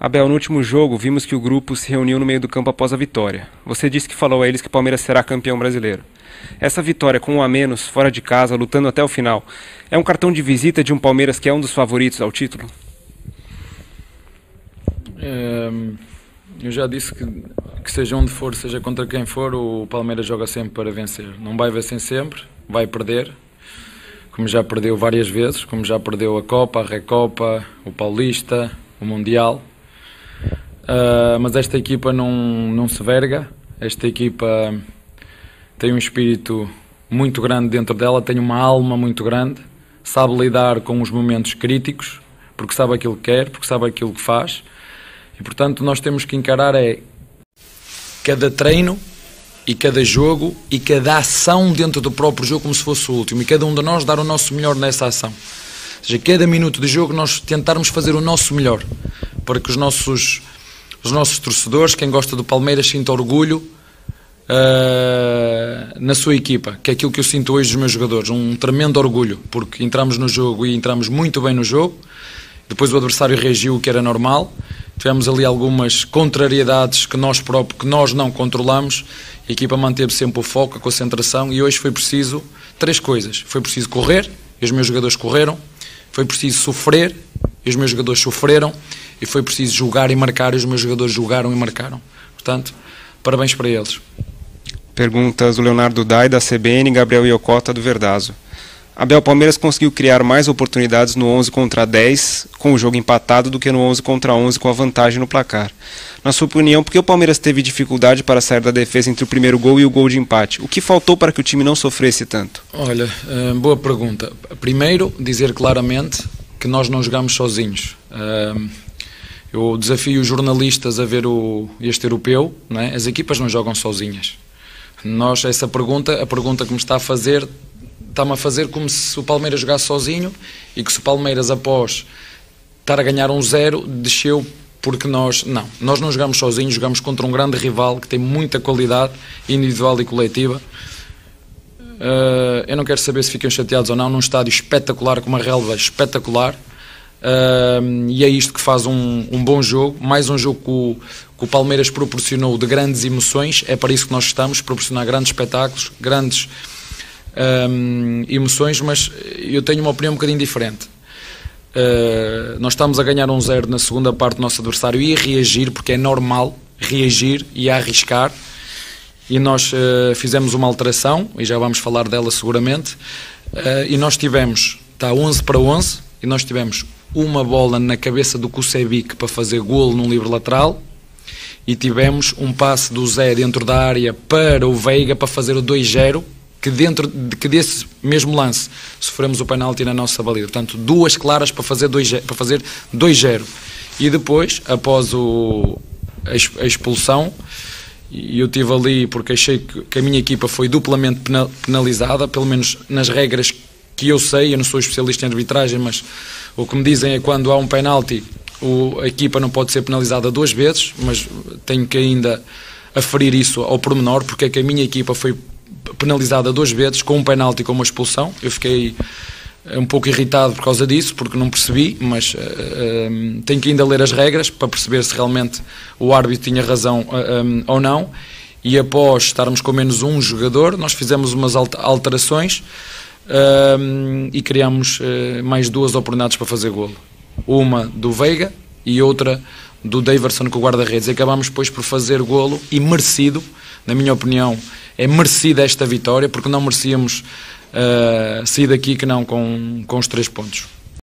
Abel, no último jogo, vimos que o grupo se reuniu no meio do campo após a vitória. Você disse que falou a eles que o Palmeiras será campeão brasileiro. Essa vitória com um a menos, fora de casa, lutando até o final, é um cartão de visita de um Palmeiras que é um dos favoritos ao título? É, eu já disse que, que seja onde for, seja contra quem for, o Palmeiras joga sempre para vencer. Não vai vencer sempre, vai perder, como já perdeu várias vezes, como já perdeu a Copa, a Recopa, o Paulista, o Mundial. Uh, mas esta equipa não, não se verga, esta equipa tem um espírito muito grande dentro dela, tem uma alma muito grande, sabe lidar com os momentos críticos, porque sabe aquilo que quer, porque sabe aquilo que faz. E portanto nós temos que encarar é cada treino e cada jogo e cada ação dentro do próprio jogo como se fosse o último e cada um de nós dar o nosso melhor nessa ação. Ou seja, cada minuto de jogo nós tentarmos fazer o nosso melhor para que os nossos os nossos torcedores, quem gosta do Palmeiras, sinta orgulho uh, na sua equipa, que é aquilo que eu sinto hoje dos meus jogadores, um tremendo orgulho, porque entramos no jogo e entramos muito bem no jogo, depois o adversário reagiu, o que era normal, tivemos ali algumas contrariedades que nós próprios, que nós não controlamos, a equipa manteve sempre o foco, a concentração, e hoje foi preciso três coisas, foi preciso correr, e os meus jogadores correram, foi preciso sofrer, e os meus jogadores sofreram, e foi preciso jogar e marcar, e os meus jogadores jogaram e marcaram. Portanto, parabéns para eles. Perguntas do Leonardo Dai, da CBN, e Gabriel Iocota, do Verdazo. Abel Palmeiras conseguiu criar mais oportunidades no 11 contra 10, com o jogo empatado, do que no 11 contra 11, com a vantagem no placar. Na sua opinião, por que o Palmeiras teve dificuldade para sair da defesa entre o primeiro gol e o gol de empate? O que faltou para que o time não sofresse tanto? Olha, eh, boa pergunta. Primeiro, dizer claramente que nós não jogamos sozinhos. Eu desafio os jornalistas a ver o, este europeu, é? as equipas não jogam sozinhas. Nós, essa pergunta, a pergunta que me está a fazer, está-me a fazer como se o Palmeiras jogasse sozinho e que se o Palmeiras, após estar a ganhar um zero, desceu porque nós, não, nós não jogamos sozinhos, jogamos contra um grande rival que tem muita qualidade individual e coletiva. Uh, eu não quero saber se ficam chateados ou não, num estádio espetacular, com uma relva espetacular, Uh, e é isto que faz um, um, bom jogo, mais um jogo que o, que o, Palmeiras proporcionou de grandes emoções, é para isso que nós estamos, proporcionar grandes espetáculos, grandes emoções, mas eu tenho uma opinião um bocadinho diferente. Uh, nós estamos a ganhar um zero na segunda parte do nosso adversário e reagir, porque é normal reagir e arriscar. E nós uh, fizemos uma alteração, e já vamos falar dela seguramente. Uh, e nós tivemos, está 11 para 11, e nós tivemos uma bola na cabeça do Kusevic para fazer golo num livre lateral e tivemos um passe do Zé dentro da área para o Veiga para fazer o 2-0 que dentro de, que desse mesmo lance sofremos o penalti na nossa baliza. Portanto, duas claras para fazer 2-0. Para fazer 2-0. E depois, após o, a expulsão, eu tive ali porque achei que a minha equipa foi duplamente penalizada, pelo menos nas regras que eu sei, eu não sou especialista em arbitragem, mas o que me dizem é quando há um penalti, o, a equipa não pode ser penalizada duas vezes, mas tenho que ainda aferir isso ao pormenor, porque é que a minha equipa foi penalizada duas vezes, com um penalti e com uma expulsão. Eu fiquei eh, um pouco irritado por causa disso, porque não percebi, mas uh, uh, tenho que ainda ler as regras para perceber se realmente o árbitro tinha razão uh, um, ou não. E após estarmos com menos um jogador, nós fizemos umas alterações e criamos uh, mais duas oportunidades para fazer golo. Uma do Veiga e outra do Daverson com o guarda-redes. Acabamos depois por fazer golo e merecido, na minha opinião, é merecida esta vitória, porque não merecíamos uh, sair daqui que não com, com os três pontos.